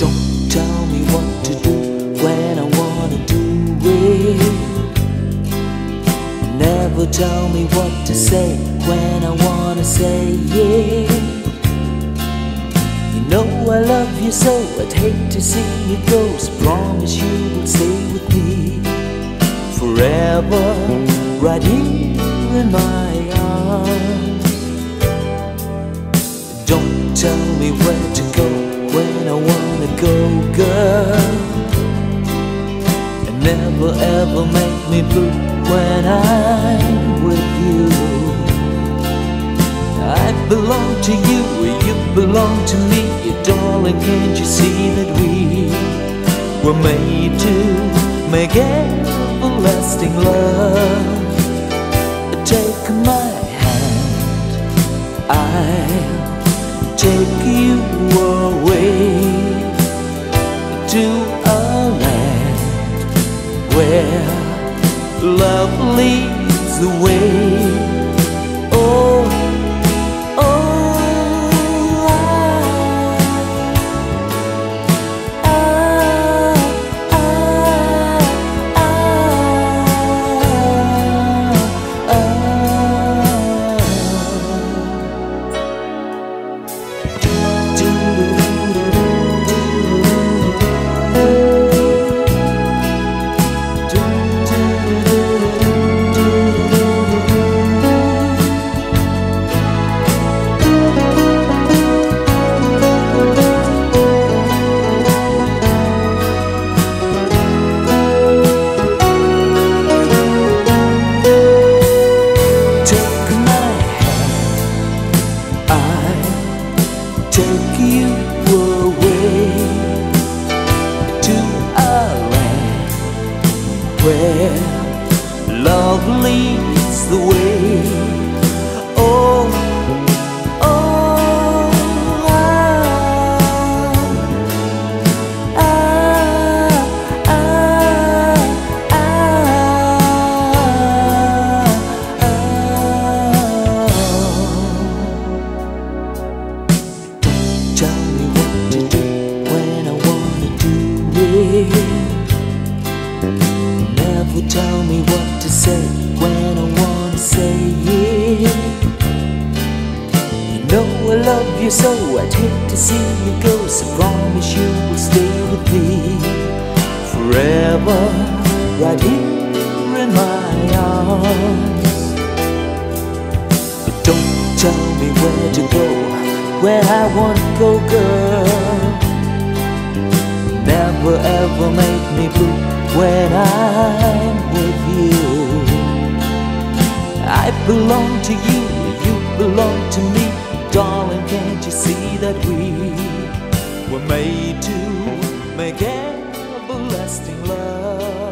Don't tell me what to do when I wanna do it. Never tell me what to say when I wanna say it. You know I love you so I'd hate to see you go. So promise you will stay with me forever, right here in my arms. Don't tell me where to go when I wanna go, girl. And never ever make me blue when I'm with you. I belong to you, you belong to me, you darling. Can't you see that we were made to make everlasting love? Take my hand, I'll away to a land where love leads the way. Love leads the way. Say when I wanna say it. You know I love you so I'd hate to see you go. So promise you will stay with me forever, right here in my arms. But don't tell me where to go, where I want to go, girl. Never ever make me blue belong to you, you belong to me, darling. Can't you see that we were made to make everlasting love?